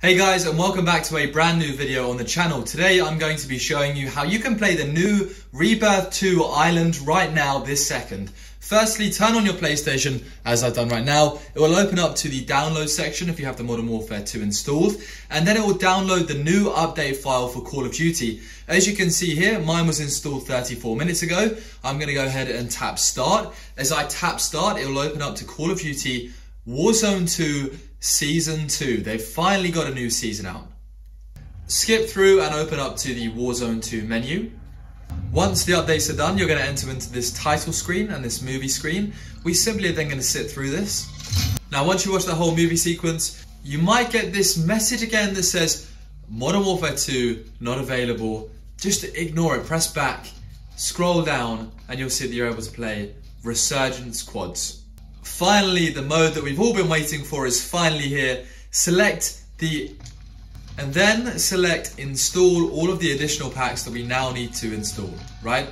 Hey guys and welcome back to a brand new video on the channel. Today I'm going to be showing you how you can play the new Rebirth 2 Island right now this second. Firstly, turn on your PlayStation as I've done right now. It will open up to the download section if you have the Modern Warfare 2 installed and then it will download the new update file for Call of Duty. As you can see here, mine was installed 34 minutes ago. I'm going to go ahead and tap start. As I tap start, it will open up to Call of Duty Warzone 2 Season 2. They've finally got a new season out. Skip through and open up to the Warzone 2 menu. Once the updates are done, you're going to enter into this title screen and this movie screen. We simply are then going to sit through this. Now, once you watch the whole movie sequence, you might get this message again that says, Modern Warfare 2 not available. Just ignore it, press back, scroll down, and you'll see that you're able to play Resurgence Quads. Finally, the mode that we've all been waiting for is finally here. Select the, and then select install all of the additional packs that we now need to install, right?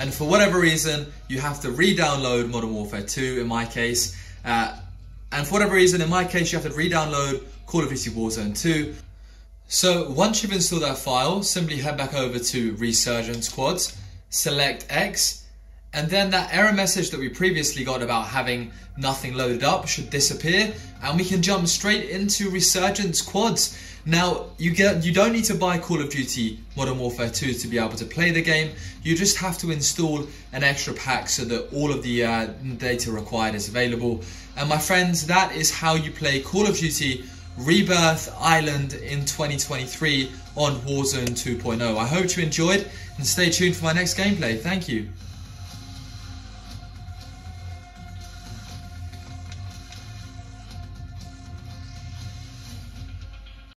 And for whatever reason, you have to re-download Modern Warfare 2 in my case. Uh, and for whatever reason, in my case, you have to re-download Call of Duty Warzone 2. So once you've installed that file, simply head back over to Resurgence Quads, select X, and then that error message that we previously got about having nothing loaded up should disappear and we can jump straight into Resurgence Quads. Now, you get you don't need to buy Call of Duty Modern Warfare 2 to be able to play the game. You just have to install an extra pack so that all of the uh, data required is available. And my friends, that is how you play Call of Duty Rebirth Island in 2023 on Warzone 2.0. I hope you enjoyed and stay tuned for my next gameplay. Thank you.